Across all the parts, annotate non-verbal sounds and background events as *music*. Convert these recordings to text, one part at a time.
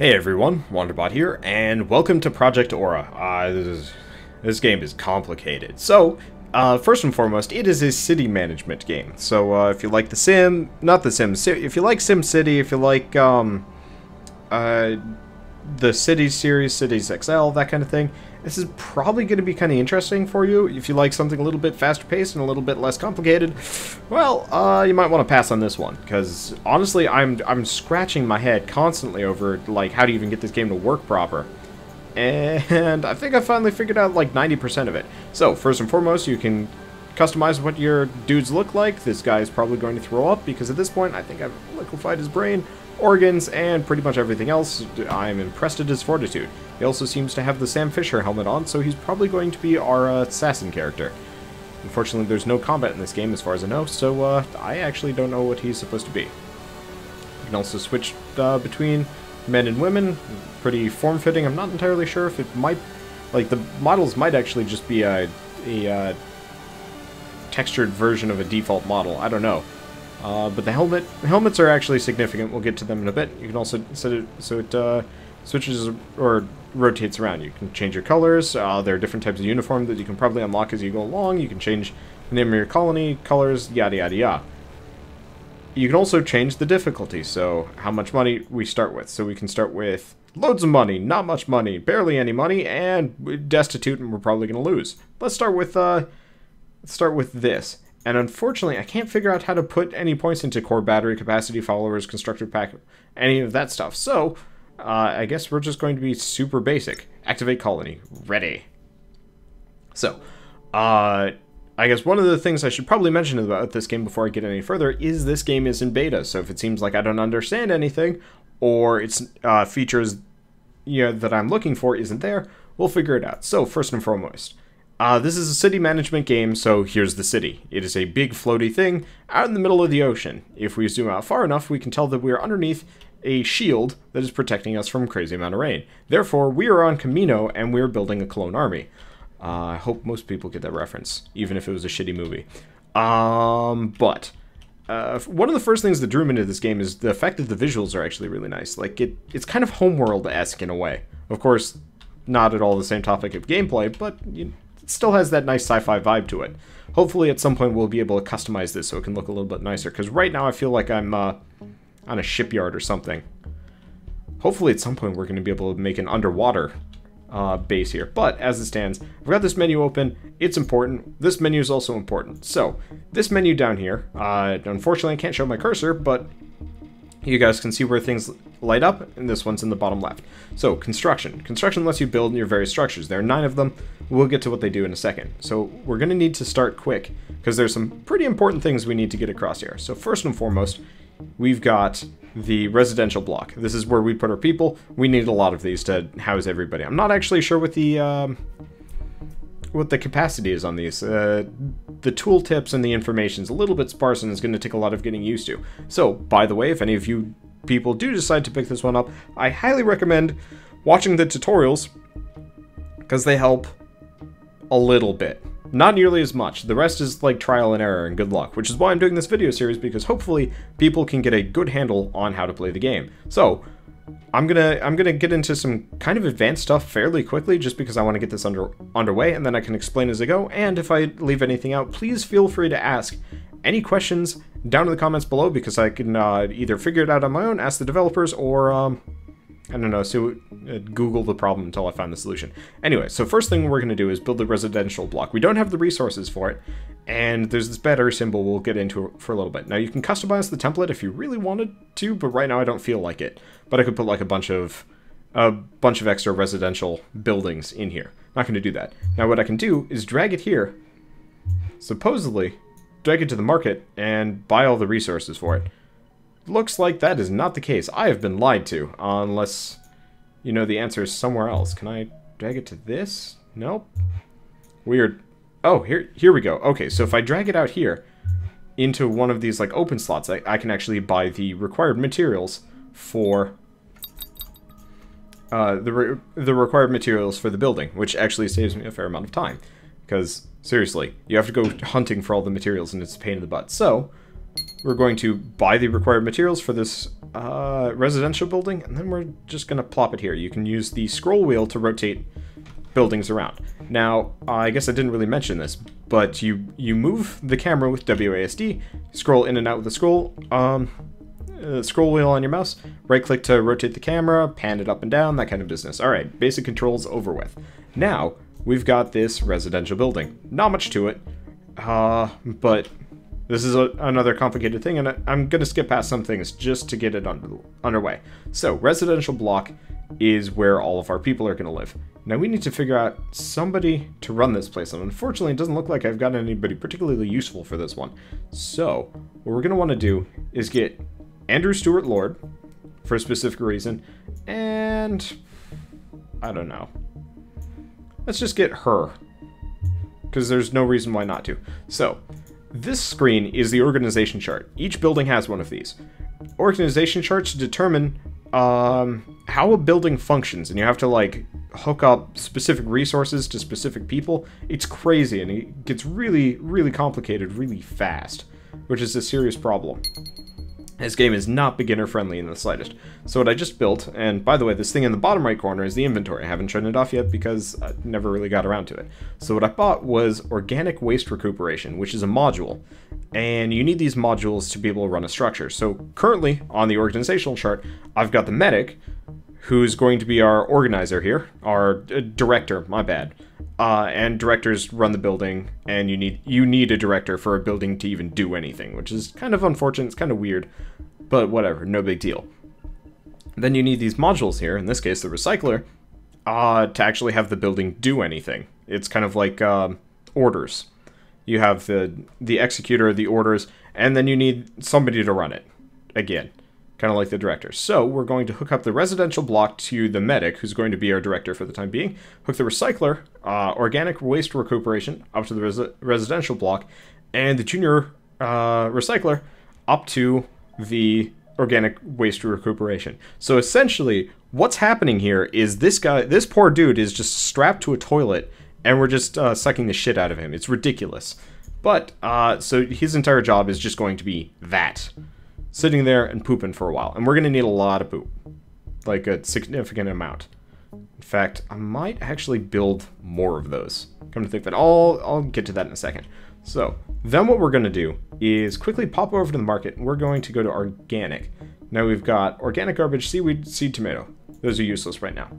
Hey everyone, Wanderbot here, and welcome to Project Aura. Uh, this, is, this game is complicated. So, uh, first and foremost, it is a city management game. So, uh, if you like The Sim, not The Sim, if you like Sim City, if you like, um, uh, the Cities series, Cities XL, that kind of thing, this is probably going to be kind of interesting for you. If you like something a little bit faster paced and a little bit less complicated, well, uh, you might want to pass on this one. Because honestly, I'm I'm scratching my head constantly over like how do you even get this game to work proper. And I think I finally figured out like 90% of it. So first and foremost, you can customize what your dudes look like. This guy is probably going to throw up because at this point I think I've liquefied his brain organs, and pretty much everything else, I'm impressed at his fortitude. He also seems to have the Sam Fisher helmet on, so he's probably going to be our uh, assassin character. Unfortunately, there's no combat in this game as far as I know, so uh, I actually don't know what he's supposed to be. You can also switch uh, between men and women, pretty form-fitting. I'm not entirely sure if it might... Like, the models might actually just be a, a uh, textured version of a default model. I don't know. Uh, but the helmet helmets are actually significant. We'll get to them in a bit. You can also set it so it uh, switches or rotates around. You can change your colors. Uh, there are different types of uniform that you can probably unlock as you go along. You can change the name of your colony, colors, yada yada yada. You can also change the difficulty, so how much money we start with. So we can start with loads of money, not much money, barely any money, and destitute, and we're probably going to lose. Let's start with uh, let's start with this. And unfortunately, I can't figure out how to put any points into core battery capacity, followers, constructor pack, any of that stuff. So, uh, I guess we're just going to be super basic. Activate colony. Ready. So, uh, I guess one of the things I should probably mention about this game before I get any further is this game is in beta. So if it seems like I don't understand anything, or its uh, features you know, that I'm looking for isn't there, we'll figure it out. So first and foremost, uh, this is a city management game, so here's the city. It is a big floaty thing out in the middle of the ocean. If we zoom out far enough, we can tell that we are underneath a shield that is protecting us from crazy amount of rain. Therefore, we are on Kamino and we're building a clone army. Uh, I hope most people get that reference, even if it was a shitty movie. Um, but uh, one of the first things that drew me into this game is the fact that the visuals are actually really nice. Like it, it's kind of homeworld-esque in a way. Of course, not at all the same topic of gameplay, but you, still has that nice sci-fi vibe to it. Hopefully at some point we'll be able to customize this so it can look a little bit nicer, because right now I feel like I'm uh, on a shipyard or something. Hopefully at some point we're going to be able to make an underwater uh, base here. But as it stands, I've got this menu open. It's important. This menu is also important. So this menu down here, uh, unfortunately I can't show my cursor, but you guys can see where things light up, and this one's in the bottom left. So, construction. Construction lets you build your various structures. There are nine of them. We'll get to what they do in a second. So, we're going to need to start quick, because there's some pretty important things we need to get across here. So, first and foremost, we've got the residential block. This is where we put our people. We need a lot of these to house everybody. I'm not actually sure what the... Um, what the capacity is on these. Uh, the tooltips and the information is a little bit sparse and is going to take a lot of getting used to. So, by the way, if any of you people do decide to pick this one up, I highly recommend watching the tutorials because they help a little bit. Not nearly as much. The rest is like trial and error and good luck, which is why I'm doing this video series because hopefully people can get a good handle on how to play the game. So, I'm gonna I'm gonna get into some kind of advanced stuff fairly quickly just because I want to get this under underway and then I can explain as I go and if I leave anything out please feel free to ask any questions down in the comments below because I can uh, either figure it out on my own, ask the developers, or um, I don't know, so uh, Google the problem until I find the solution. Anyway, so first thing we're going to do is build a residential block. We don't have the resources for it, and there's this battery symbol we'll get into for a little bit. Now, you can customize the template if you really wanted to, but right now I don't feel like it. But I could put like a bunch of a bunch of extra residential buildings in here. Not going to do that. Now, what I can do is drag it here. Supposedly, drag it to the market and buy all the resources for it. Looks like that is not the case. I have been lied to, unless, you know, the answer is somewhere else. Can I drag it to this? Nope. Weird. Oh, here here we go. Okay, so if I drag it out here into one of these, like, open slots, I, I can actually buy the required materials for uh, the, re the required materials for the building, which actually saves me a fair amount of time. Because, seriously, you have to go hunting for all the materials and it's a pain in the butt. So, we're going to buy the required materials for this uh, residential building, and then we're just going to plop it here. You can use the scroll wheel to rotate buildings around. Now, I guess I didn't really mention this, but you you move the camera with WASD, scroll in and out with the scroll, um, uh, scroll wheel on your mouse, right click to rotate the camera, pan it up and down, that kind of business. Alright, basic controls over with. Now, we've got this residential building. Not much to it, uh, but this is a, another complicated thing, and I, am going to skip past some things just to get it under, underway. So, residential block is where all of our people are going to live. Now we need to figure out somebody to run this place, and unfortunately it doesn't look like I've got anybody particularly useful for this one. So, what we're going to want to do is get Andrew Stewart Lord, for a specific reason, and... I don't know. Let's just get her, because there's no reason why not to. So, this screen is the organization chart. Each building has one of these. Organization charts determine um, how a building functions, and you have to like hook up specific resources to specific people. It's crazy, and it gets really, really complicated really fast, which is a serious problem. This game is not beginner friendly in the slightest. So what I just built, and by the way, this thing in the bottom right corner is the inventory. I haven't turned it off yet because I never really got around to it. So what I bought was Organic Waste Recuperation, which is a module. And you need these modules to be able to run a structure. So currently, on the organizational chart, I've got the medic, who's going to be our organizer here, our uh, director, my bad. Uh, and directors run the building, and you need you need a director for a building to even do anything, which is kind of unfortunate. It's kind of weird, but whatever, no big deal. Then you need these modules here, in this case the recycler, uh, to actually have the building do anything. It's kind of like uh, orders. You have the the executor, the orders, and then you need somebody to run it. Again, kind of like the director. So we're going to hook up the residential block to the medic, who's going to be our director for the time being, hook the recycler, uh, organic waste recuperation, up to the res residential block, and the junior uh, recycler up to the organic waste recuperation. So essentially, what's happening here is this guy, this poor dude is just strapped to a toilet, and we're just uh, sucking the shit out of him. It's ridiculous. But, uh, so his entire job is just going to be that sitting there and pooping for a while. And we're going to need a lot of poop. Like a significant amount. In fact, I might actually build more of those. Come to think that, I'll, I'll get to that in a second. So, then what we're going to do is quickly pop over to the market. And we're going to go to organic. Now we've got organic garbage, seaweed, seed tomato. Those are useless right now.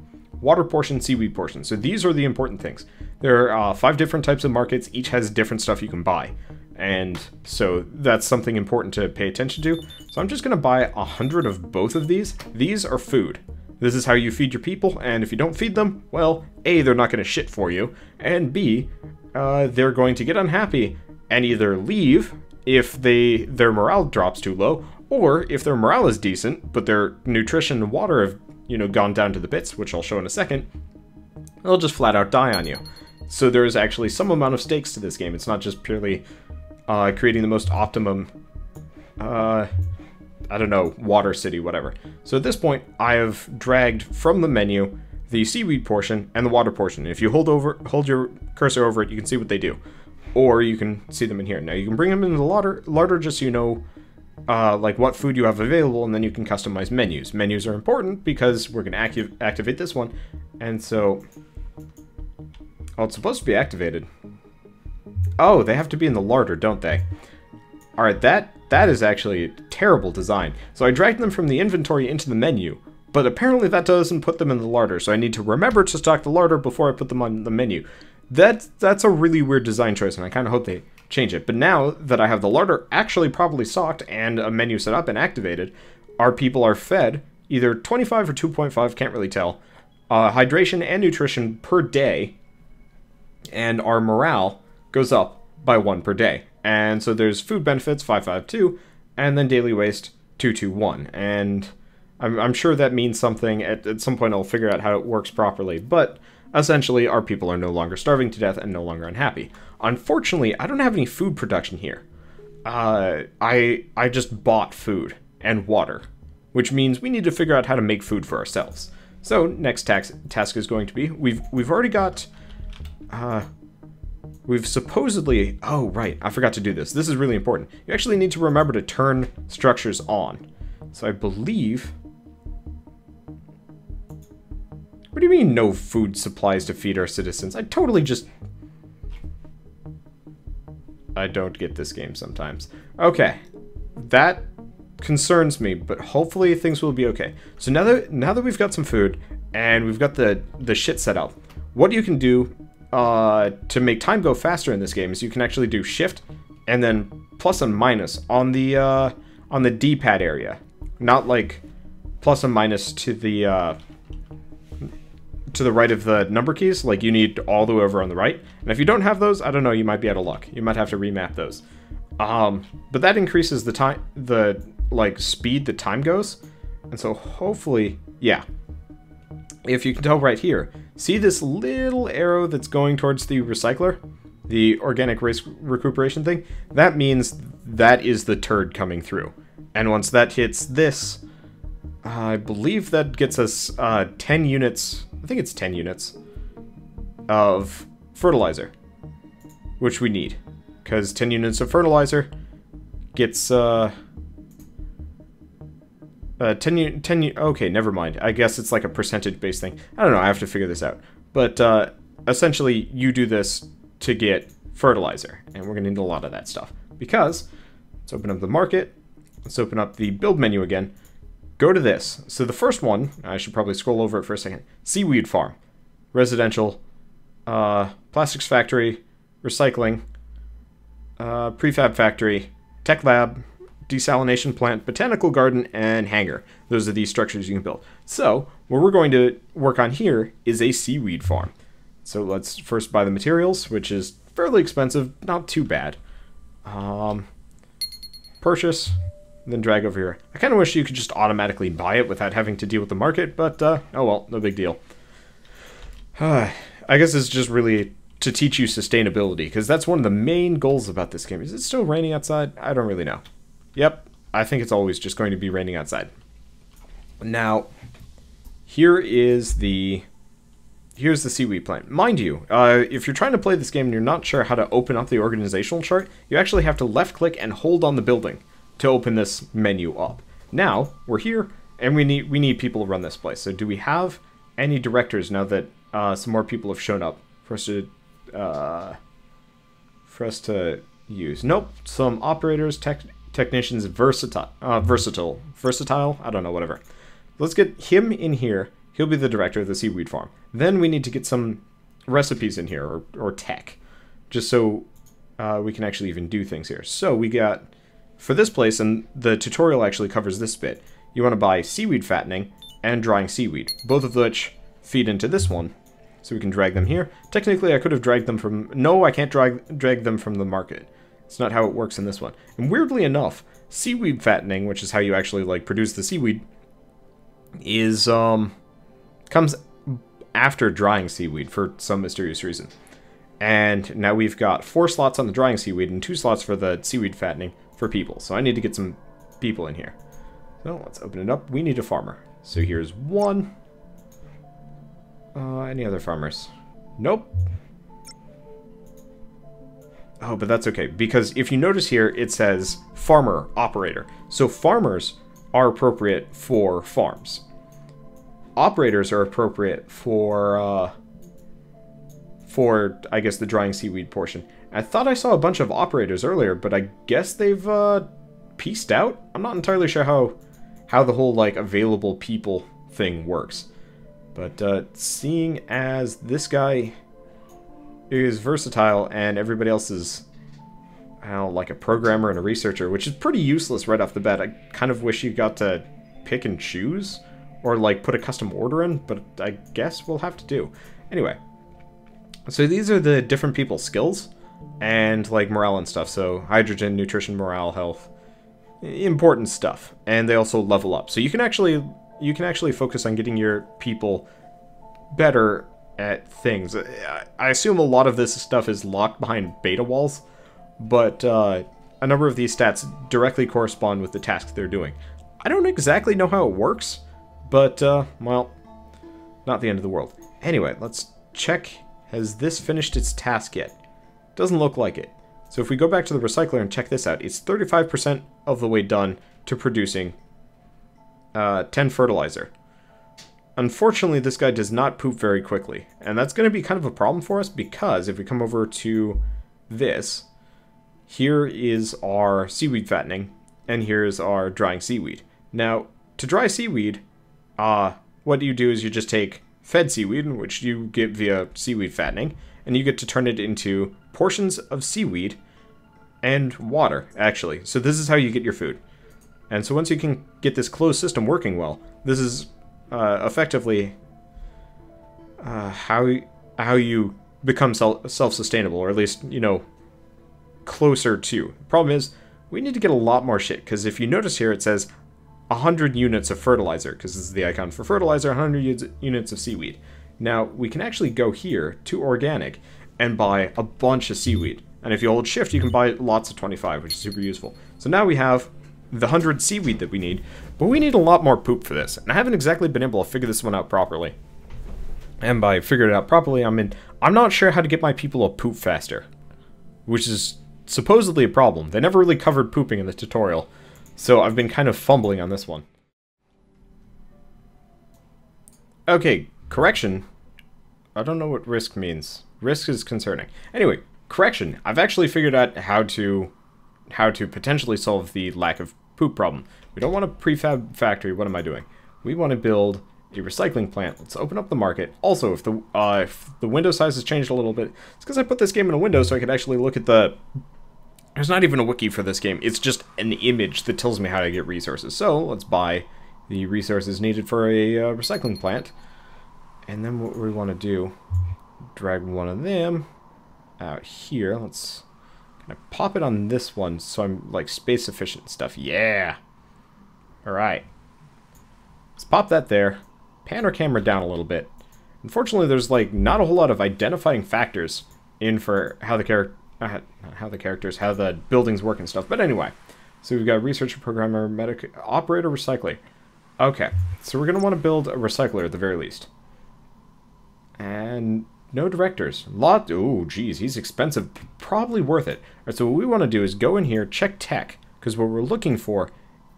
Water portion, seaweed portion. So these are the important things. There are uh, five different types of markets. Each has different stuff you can buy. And so that's something important to pay attention to. So I'm just going to buy a hundred of both of these. These are food. This is how you feed your people, and if you don't feed them, well, A, they're not going to shit for you, and B, uh, they're going to get unhappy and either leave if they their morale drops too low, or if their morale is decent, but their nutrition and water have, you know, gone down to the bits, which I'll show in a second, they'll just flat out die on you. So there's actually some amount of stakes to this game. It's not just purely uh, creating the most optimum, uh, I don't know, water city, whatever. So at this point, I have dragged from the menu the seaweed portion and the water portion. If you hold over, hold your cursor over it, you can see what they do. Or you can see them in here. Now you can bring them into the larder, larder just so you know uh, like what food you have available, and then you can customize menus. Menus are important because we're going to activ activate this one, and so... Oh, it's supposed to be activated. Oh, they have to be in the larder, don't they? Alright, that that is actually a terrible design. So I dragged them from the inventory into the menu, but apparently that doesn't put them in the larder, so I need to remember to stock the larder before I put them on the menu. That's, that's a really weird design choice, and I kind of hope they change it. But now that I have the larder actually properly stocked and a menu set up and activated, our people are fed either 25 or 2.5, can't really tell, uh, hydration and nutrition per day, and our morale goes up by one per day. And so there's food benefits 552 and then daily waste 221. And I'm, I'm sure that means something. At, at some point I'll figure out how it works properly. But essentially our people are no longer starving to death and no longer unhappy. Unfortunately, I don't have any food production here. Uh, I I just bought food and water, which means we need to figure out how to make food for ourselves. So next tax, task is going to be we've we've already got uh, we've supposedly... Oh, right, I forgot to do this. This is really important. You actually need to remember to turn structures on. So I believe... What do you mean no food supplies to feed our citizens? I totally just... I don't get this game sometimes. Okay. That concerns me, but hopefully things will be okay. So now that now that we've got some food and we've got the the shit set up, what you can do uh, to make time go faster in this game is you can actually do shift and then plus and minus on the uh, on the D-pad area, not like plus and minus to the uh, to the right of the number keys. Like you need all the way over on the right, and if you don't have those, I don't know, you might be out of luck. You might have to remap those. Um, but that increases the time the like speed the time goes. And so hopefully, yeah. If you can tell right here, see this little arrow that's going towards the recycler? The organic waste recuperation thing? That means that is the turd coming through. And once that hits this, I believe that gets us uh, 10 units, I think it's 10 units, of fertilizer, which we need. Because 10 units of fertilizer gets, uh, uh, 10, 10, okay, never mind. I guess it's like a percentage-based thing. I don't know, I have to figure this out. But, uh, essentially, you do this to get fertilizer, and we're going to need a lot of that stuff. Because, let's open up the market, let's open up the build menu again, go to this. So the first one, I should probably scroll over it for a second, seaweed farm, residential, uh, plastics factory, recycling, uh, prefab factory, tech lab, desalination plant, botanical garden, and hangar. Those are the structures you can build. So, what we're going to work on here is a seaweed farm. So let's first buy the materials, which is fairly expensive, not too bad. Um, purchase, then drag over here. I kind of wish you could just automatically buy it without having to deal with the market, but uh, oh well, no big deal. *sighs* I guess it's just really to teach you sustainability, because that's one of the main goals about this game. Is it still raining outside? I don't really know. Yep, I think it's always just going to be raining outside. Now, here is the here's the seaweed plant. Mind you, uh, if you're trying to play this game and you're not sure how to open up the organizational chart, you actually have to left click and hold on the building to open this menu up. Now, we're here, and we need we need people to run this place. So do we have any directors now that uh, some more people have shown up for us to uh, for us to use? Nope. Some operators, tech technicians versatile, uh, versatile, versatile. I don't know, whatever. Let's get him in here. He'll be the director of the seaweed farm. Then we need to get some recipes in here or, or tech, just so uh, we can actually even do things here. So we got for this place, and the tutorial actually covers this bit. You want to buy seaweed fattening and drying seaweed, both of which feed into this one. So we can drag them here. Technically, I could have dragged them from... No, I can't drag, drag them from the market. It's not how it works in this one. And weirdly enough, seaweed fattening, which is how you actually like produce the seaweed, is um comes after drying seaweed for some mysterious reason. And now we've got four slots on the drying seaweed and two slots for the seaweed fattening for people. So I need to get some people in here. So let's open it up. We need a farmer. So here's one. Uh, any other farmers? Nope. Oh, but that's okay, because if you notice here, it says farmer operator. So farmers are appropriate for farms. Operators are appropriate for, uh, for, I guess, the drying seaweed portion. I thought I saw a bunch of operators earlier, but I guess they've, uh, pieced out? I'm not entirely sure how, how the whole, like, available people thing works. But, uh, seeing as this guy is versatile and everybody else is know, like a programmer and a researcher, which is pretty useless right off the bat. I kind of wish you got to pick and choose or like put a custom order in, but I guess we'll have to do. Anyway, so these are the different people's skills and like morale and stuff. So hydration, nutrition, morale, health, important stuff. And they also level up. So you can actually you can actually focus on getting your people better at things. I assume a lot of this stuff is locked behind beta walls, but uh, a number of these stats directly correspond with the task they're doing. I don't exactly know how it works, but, uh, well, not the end of the world. Anyway, let's check. Has this finished its task yet? Doesn't look like it. So if we go back to the recycler and check this out, it's 35% of the way done to producing uh, 10 fertilizer. Unfortunately, this guy does not poop very quickly, and that's going to be kind of a problem for us because if we come over to this, here is our seaweed fattening, and here's our drying seaweed. Now, to dry seaweed, uh, what you do is you just take fed seaweed, which you get via seaweed fattening, and you get to turn it into portions of seaweed and water, actually. So this is how you get your food. And so once you can get this closed system working well, this is uh, effectively uh, how how you become self-sustainable, or at least, you know, closer to. Problem is, we need to get a lot more shit, because if you notice here, it says 100 units of fertilizer, because this is the icon for fertilizer, 100 units of seaweed. Now, we can actually go here to organic and buy a bunch of seaweed. And if you hold shift, you can buy lots of 25, which is super useful. So now we have the 100 seaweed that we need, but we need a lot more poop for this. And I haven't exactly been able to figure this one out properly. And by figure it out properly, I mean, I'm not sure how to get my people to poop faster. Which is supposedly a problem. They never really covered pooping in the tutorial. So I've been kind of fumbling on this one. Okay, correction. I don't know what risk means. Risk is concerning. Anyway, correction. I've actually figured out how to how to potentially solve the lack of poop problem. We don't want a prefab factory. What am I doing? We want to build a recycling plant. Let's open up the market. Also, if the uh, if the window size has changed a little bit, it's because I put this game in a window so I could actually look at the... There's not even a wiki for this game. It's just an image that tells me how to get resources. So, let's buy the resources needed for a uh, recycling plant. And then what we want to do, drag one of them out here. Let's kind of pop it on this one so I'm like space efficient stuff. Yeah. All right. Let's pop that there. Pan our camera down a little bit. Unfortunately, there's like not a whole lot of identifying factors in for how the character, uh, how the characters, how the buildings work and stuff. But anyway, so we've got researcher, programmer, medic, operator, recycler. Okay, so we're gonna want to build a recycler at the very least. And no directors. Lot. Oh, geez, he's expensive. Probably worth it. All right, so what we want to do is go in here, check tech, because what we're looking for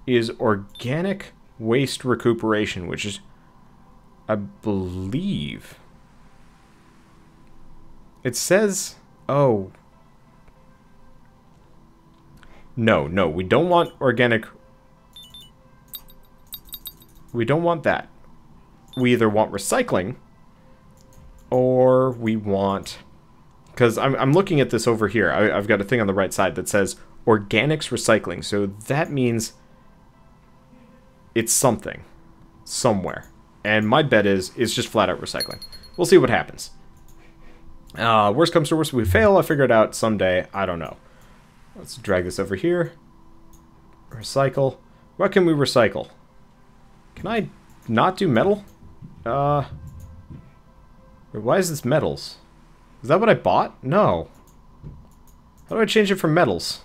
is organic waste recuperation, which is, I believe, it says, oh, no, no, we don't want organic, we don't want that. We either want recycling, or we want because I'm, I'm looking at this over here. I, i've got a thing on the right side that says organics recycling. So that means it's something somewhere. And my bet is it's just flat out recycling. We'll see what happens. Uh, worst comes to worst we fail i figure it out someday. I don't know. Let's drag this over here. Recycle. What can we recycle? Can i not do metal? Uh why is this metals? Is that what I bought? No. How do I change it from metals?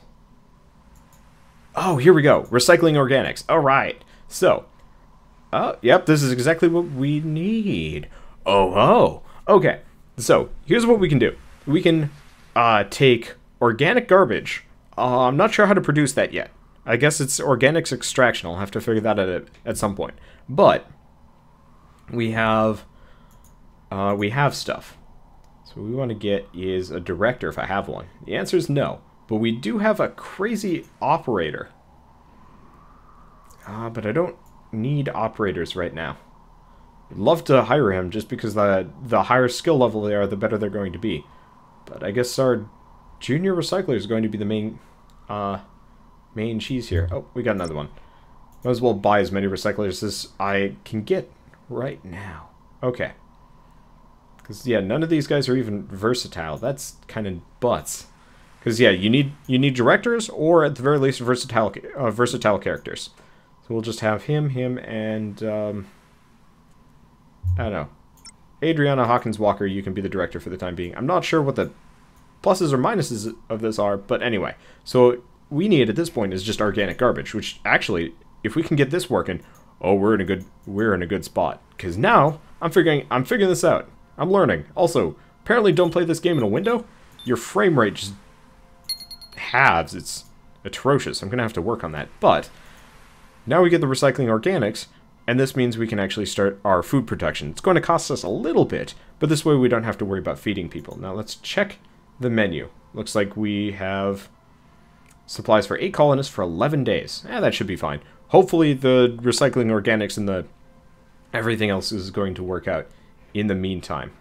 Oh, here we go. Recycling organics. All right. So, oh, yep, this is exactly what we need. Oh, oh. Okay. So, here's what we can do. We can uh, take organic garbage. Uh, I'm not sure how to produce that yet. I guess it's organics extraction. I'll have to figure that out at some point. But we have uh, we have stuff. So what we want to get is a director if I have one. The answer is no. But we do have a crazy operator. Uh, but I don't need operators right now. I'd love to hire him just because the, the higher skill level they are, the better they're going to be. But I guess our junior recycler is going to be the main uh, main cheese here. Oh, we got another one. Might as well buy as many recyclers as I can get right now. Okay. Because, yeah, none of these guys are even versatile. That's kind of butts. Because, yeah, you need you need directors or, at the very least, versatile uh, versatile characters. So we'll just have him, him, and, um, I don't know. Adriana Hawkins Walker, you can be the director for the time being. I'm not sure what the pluses or minuses of this are, but anyway. So we need at this point is just organic garbage, which actually, if we can get this working, oh, we're in a good we're in a good spot. Because now I'm figuring I'm figuring this out. I'm learning. Also, apparently don't play this game in a window, your frame rate just halves. It's atrocious. I'm going to have to work on that. But now we get the recycling organics, and this means we can actually start our food production. It's going to cost us a little bit, but this way we don't have to worry about feeding people. Now let's check the menu. Looks like we have supplies for 8 colonists for 11 days. Eh, that should be fine. Hopefully the recycling organics and the everything else is going to work out in the meantime.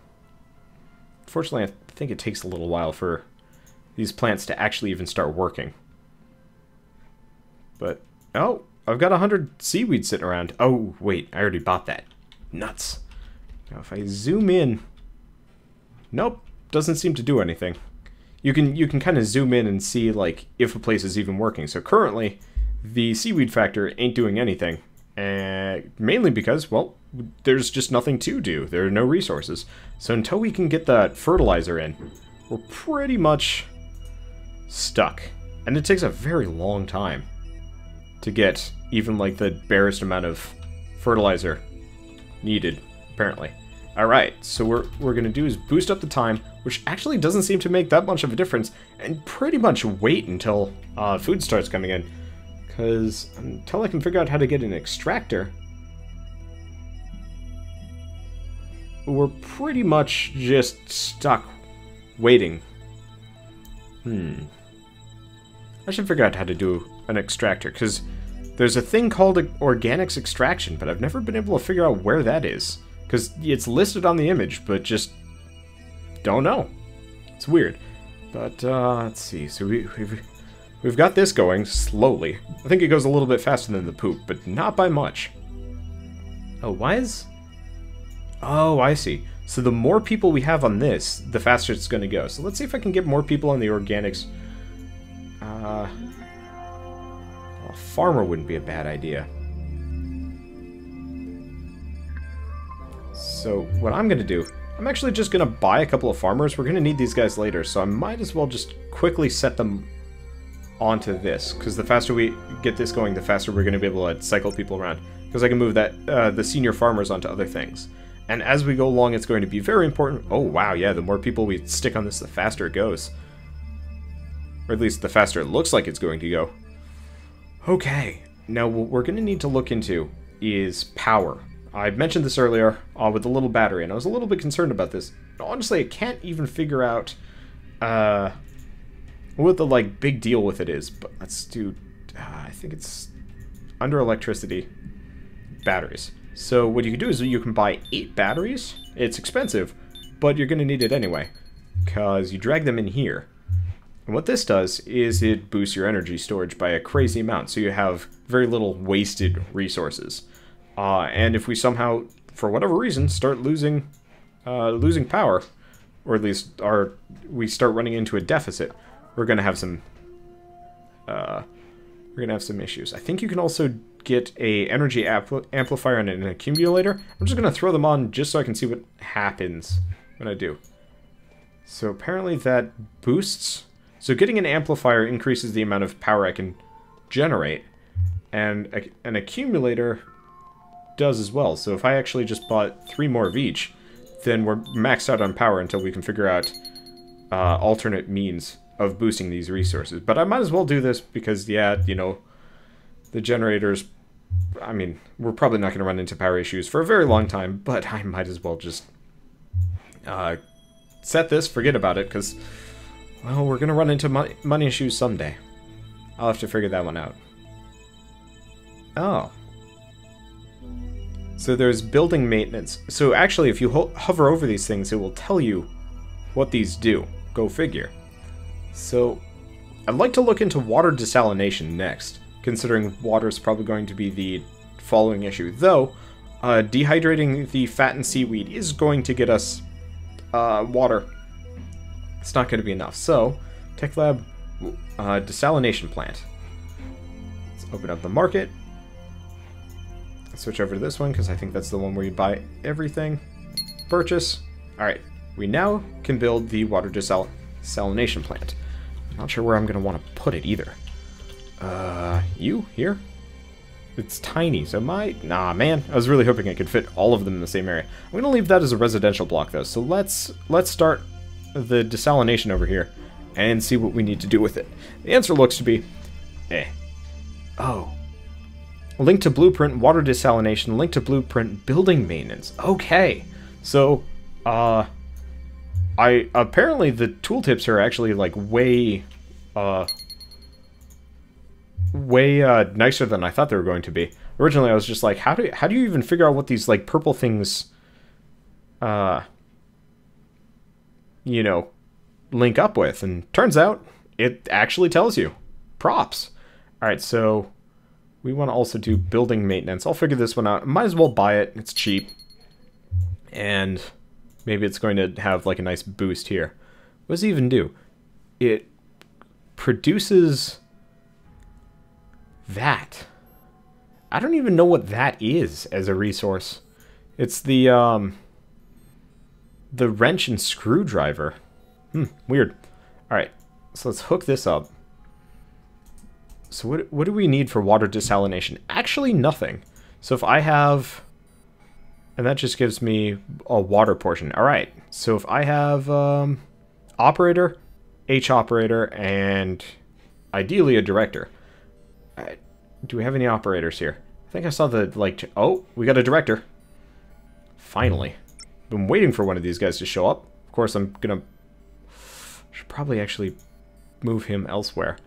Fortunately, I think it takes a little while for these plants to actually even start working. But, oh, I've got 100 seaweed sitting around. Oh, wait, I already bought that. Nuts. Now, if I zoom in... Nope, doesn't seem to do anything. You can you can kind of zoom in and see, like, if a place is even working. So currently, the seaweed factor ain't doing anything. And mainly because, well, there's just nothing to do. There are no resources. So until we can get that fertilizer in, we're pretty much stuck. And it takes a very long time to get even like the barest amount of fertilizer needed, apparently. Alright, so what we're going to do is boost up the time, which actually doesn't seem to make that much of a difference, and pretty much wait until uh, food starts coming in. Because until I can figure out how to get an extractor, we're pretty much just stuck waiting. Hmm. I should figure out how to do an extractor, because there's a thing called organics extraction, but I've never been able to figure out where that is. Because it's listed on the image, but just don't know. It's weird. But, uh, let's see. So we, we've, we've got this going slowly. I think it goes a little bit faster than the poop, but not by much. Oh, why is... Oh, I see. So the more people we have on this, the faster it's going to go. So let's see if I can get more people on the organics. Uh, a farmer wouldn't be a bad idea. So what I'm going to do, I'm actually just going to buy a couple of farmers. We're going to need these guys later, so I might as well just quickly set them onto this, because the faster we get this going, the faster we're going to be able to cycle people around. Because I can move that uh, the senior farmers onto other things. And as we go along, it's going to be very important. Oh, wow, yeah, the more people we stick on this, the faster it goes. Or at least the faster it looks like it's going to go. Okay, now what we're going to need to look into is power. I mentioned this earlier uh, with the little battery, and I was a little bit concerned about this. Honestly, I can't even figure out uh, what the like big deal with it is. But let's do. Uh, I think it's under electricity batteries. So what you can do is you can buy eight batteries. It's expensive, but you're going to need it anyway, because you drag them in here. And what this does is it boosts your energy storage by a crazy amount, so you have very little wasted resources. Uh, and if we somehow, for whatever reason, start losing uh, losing power, or at least our we start running into a deficit, we're gonna have some uh, we're gonna have some issues. I think you can also get a energy amplifier and an accumulator. I'm just gonna throw them on just so I can see what happens when I do. So apparently that boosts. So getting an amplifier increases the amount of power I can generate, and a, an accumulator does as well. So if I actually just bought three more of each, then we're maxed out on power until we can figure out uh, alternate means of boosting these resources. But I might as well do this because, yeah, you know, the generators, I mean, we're probably not going to run into power issues for a very long time, but I might as well just uh, set this, forget about it, because, well, we're going to run into money, money issues someday. I'll have to figure that one out. Oh. So there's building maintenance. So actually, if you ho hover over these things, it will tell you what these do. Go figure. So I'd like to look into water desalination next, considering water is probably going to be the following issue. Though, uh, dehydrating the fattened seaweed is going to get us uh, water. It's not going to be enough. So, Tech Lab uh, desalination plant. Let's open up the market switch over to this one because I think that's the one where you buy everything. Purchase. Alright, we now can build the water desalination plant. Not sure where I'm going to want to put it either. Uh, you? Here? It's tiny, so my... Nah, man. I was really hoping I could fit all of them in the same area. I'm going to leave that as a residential block, though. So let's let's start the desalination over here and see what we need to do with it. The answer looks to be, eh. Oh. Link to blueprint, water desalination, link to blueprint, building maintenance. Okay. So, uh, I, apparently the tooltips are actually, like, way, uh, way, uh, nicer than I thought they were going to be. Originally, I was just like, how do, how do you even figure out what these, like, purple things, uh, you know, link up with? And turns out, it actually tells you. Props. Alright, so we want to also do building maintenance. I'll figure this one out. Might as well buy it. It's cheap. And maybe it's going to have like a nice boost here. What does it even do? It produces that. I don't even know what that is as a resource. It's the um the wrench and screwdriver. Hmm, weird. Alright, so let's hook this up. So what, what do we need for water desalination? Actually, nothing. So if I have... And that just gives me a water portion. Alright, so if I have um, operator, H operator, and ideally a director. Right, do we have any operators here? I think I saw the, like, oh, we got a director. Finally. Been waiting for one of these guys to show up. Of course, I'm gonna... Should probably actually move him elsewhere.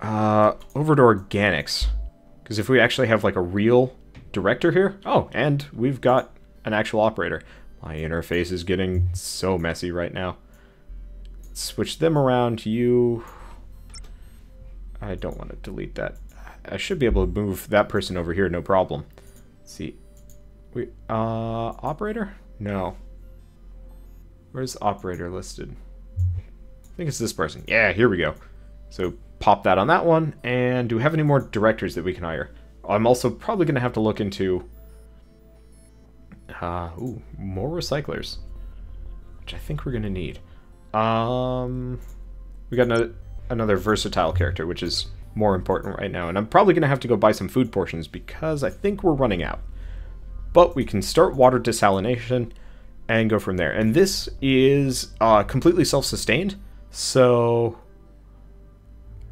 Uh, over to organics. Because if we actually have like a real director here... Oh, and we've got an actual operator. My interface is getting so messy right now. Switch them around to you. I don't want to delete that. I should be able to move that person over here, no problem. Let's see. We, uh, operator? No. Where's operator listed? I think it's this person. Yeah, here we go. So pop that on that one. And do we have any more directors that we can hire? I'm also probably going to have to look into... Uh, ooh, more recyclers. Which I think we're going to need. Um, we got another, another versatile character, which is more important right now. And I'm probably going to have to go buy some food portions because I think we're running out. But we can start water desalination and go from there. And this is uh, completely self-sustained, so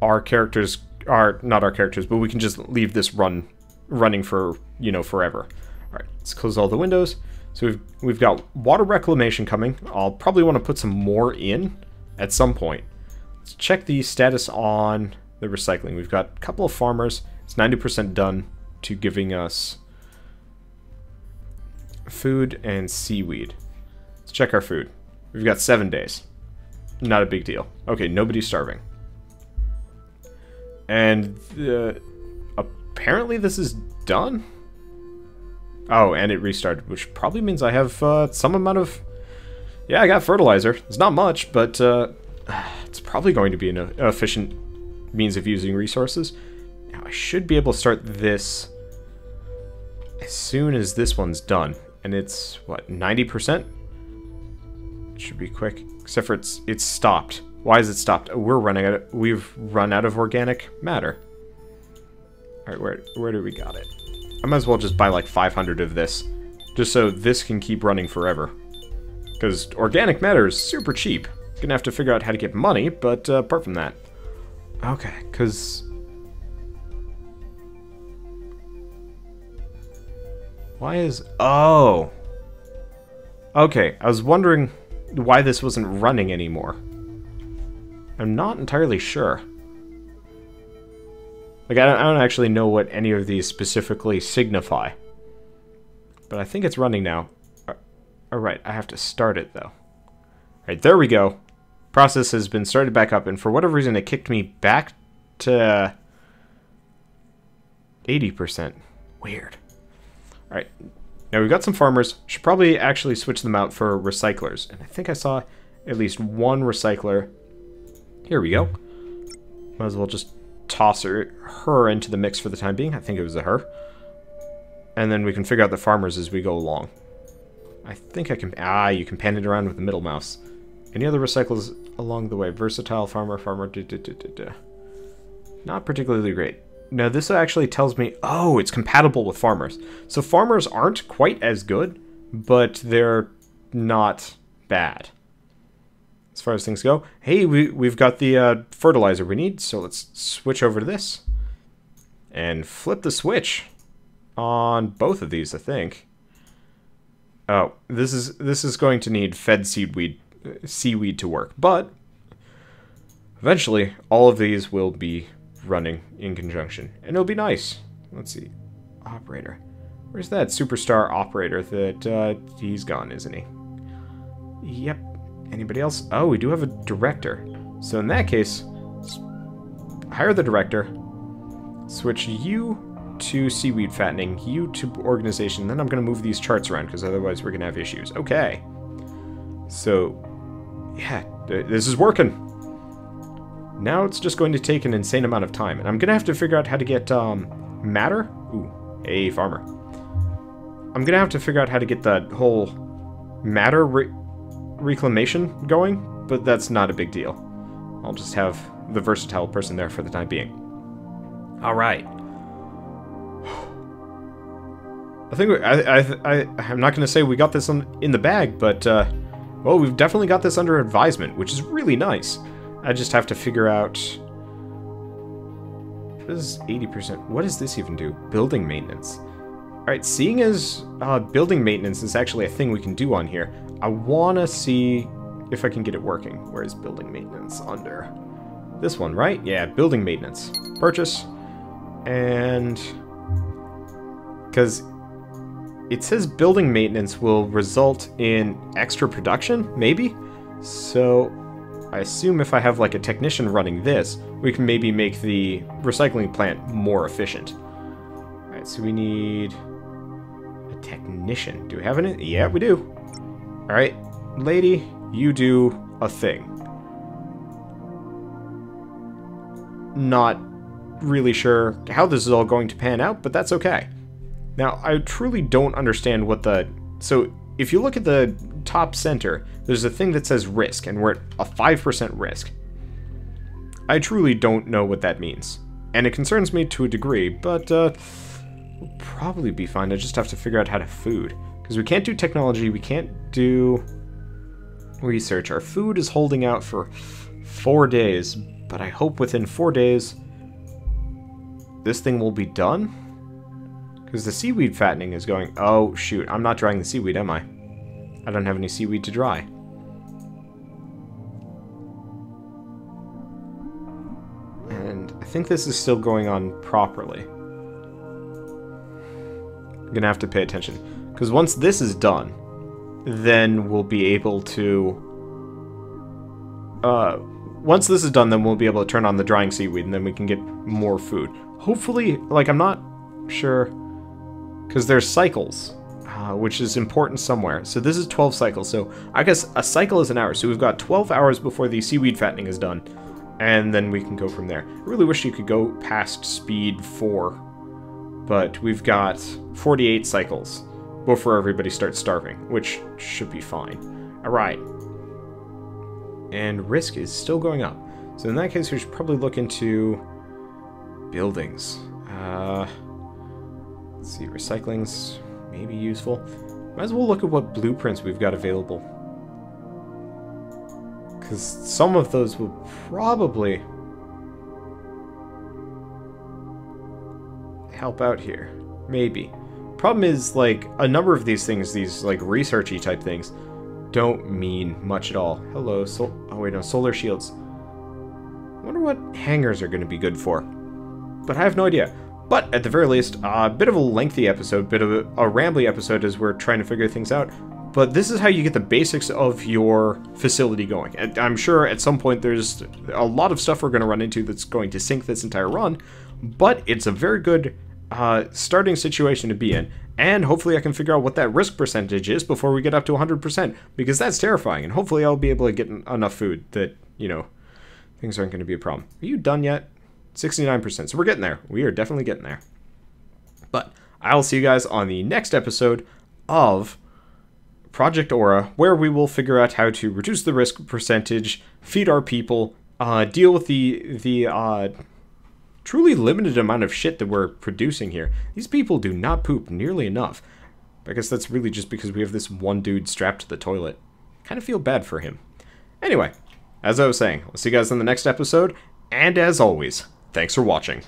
our characters are not our characters, but we can just leave this run running for, you know, forever. All right, let's close all the windows. So we've, we've got water reclamation coming. I'll probably want to put some more in at some point. Let's check the status on the recycling. We've got a couple of farmers. It's 90% done to giving us food and seaweed. Let's check our food. We've got seven days. Not a big deal. Okay, nobody's starving. And uh, apparently this is done? Oh, and it restarted, which probably means I have uh, some amount of... Yeah, I got fertilizer. It's not much, but uh, *sighs* it's probably going to be an efficient means of using resources. Now, I should be able to start this as soon as this one's done. And it's, what, 90%? It should be quick. Except for it's, it's stopped. Why is it stopped? We're running out. Of, we've run out of organic matter. All right, where where do we got it? I might as well just buy like 500 of this, just so this can keep running forever. Because organic matter is super cheap. Gonna have to figure out how to get money, but uh, apart from that, okay. Because why is oh okay? I was wondering why this wasn't running anymore. I'm not entirely sure. Like, I don't, I don't actually know what any of these specifically signify. But I think it's running now. Alright, I have to start it, though. Alright, there we go. Process has been started back up, and for whatever reason, it kicked me back to... 80%. Weird. Alright, now we've got some farmers. Should probably actually switch them out for recyclers. And I think I saw at least one recycler here we go. Might as well just toss her, her into the mix for the time being. I think it was a her. And then we can figure out the farmers as we go along. I think I can... Ah, you can pan it around with the middle mouse. Any other recycles along the way? Versatile, farmer, farmer... Da, da, da, Not particularly great. Now, this actually tells me... Oh, it's compatible with farmers. So farmers aren't quite as good, but they're not bad. As far as things go. Hey, we, we've got the uh, fertilizer we need, so let's switch over to this. And flip the switch on both of these, I think. Oh, this is this is going to need fed seaweed seaweed to work, but eventually all of these will be running in conjunction, and it'll be nice. Let's see, operator. Where's that superstar operator that uh, he's gone, isn't he? Yep. Anybody else? Oh, we do have a director. So in that case, hire the director, switch you to seaweed fattening, you to organization, then I'm going to move these charts around because otherwise we're going to have issues. Okay. So, yeah, this is working. Now it's just going to take an insane amount of time, and I'm going to have to figure out how to get um, matter. Ooh, a farmer. I'm going to have to figure out how to get that whole matter reclamation going, but that's not a big deal. I'll just have the versatile person there for the time being. All right. I think I, I, I, I'm not going to say we got this on, in the bag, but, uh, well, we've definitely got this under advisement, which is really nice. I just have to figure out... What is 80%? What does this even do? Building maintenance. Alright, seeing as uh, building maintenance is actually a thing we can do on here, I want to see if I can get it working. Where is building maintenance under? This one, right? Yeah, building maintenance. Purchase. And... Because it says building maintenance will result in extra production, maybe? So I assume if I have like a technician running this, we can maybe make the recycling plant more efficient. Alright, so we need a technician. Do we have any? Yeah, we do. Alright, lady, you do a thing. Not really sure how this is all going to pan out, but that's okay. Now, I truly don't understand what the... So, if you look at the top center, there's a thing that says risk, and we're at a 5% risk. I truly don't know what that means. And it concerns me to a degree, but uh, we'll probably be fine. I just have to figure out how to food. Because we can't do technology, we can't do research. Our food is holding out for four days, but I hope within four days this thing will be done. Because the seaweed fattening is going... Oh, shoot. I'm not drying the seaweed, am I? I don't have any seaweed to dry. And I think this is still going on properly. I'm to have to pay attention. Because once this is done, then we'll be able to... Uh, once this is done, then we'll be able to turn on the drying seaweed, and then we can get more food. Hopefully, like, I'm not sure because there's cycles, uh, which is important somewhere. So this is 12 cycles. So I guess a cycle is an hour. So we've got 12 hours before the seaweed fattening is done. And then we can go from there. I really wish you could go past speed 4. But we've got 48 cycles before everybody starts starving, which should be fine. Alright. And risk is still going up. So in that case, we should probably look into buildings. Uh, Let's see, recycling's maybe useful. Might as well look at what blueprints we've got available. Because some of those will probably help out here. Maybe. Problem is, like, a number of these things, these, like, researchy type things, don't mean much at all. Hello, oh wait, no, solar shields. I wonder what hangers are going to be good for. But I have no idea. But at the very least, a uh, bit of a lengthy episode, bit of a, a rambly episode as we're trying to figure things out. But this is how you get the basics of your facility going. And I'm sure at some point there's a lot of stuff we're going to run into that's going to sink this entire run, but it's a very good uh, starting situation to be in. And hopefully I can figure out what that risk percentage is before we get up to 100%, because that's terrifying. And hopefully I'll be able to get enough food that, you know, things aren't going to be a problem. Are you done yet? 69%. So we're getting there. We are definitely getting there. But I'll see you guys on the next episode of Project Aura, where we will figure out how to reduce the risk percentage, feed our people, uh, deal with the the uh, truly limited amount of shit that we're producing here. These people do not poop nearly enough. I guess that's really just because we have this one dude strapped to the toilet. Kind of feel bad for him. Anyway, as I was saying, I'll see you guys in the next episode, and as always, thanks for watching.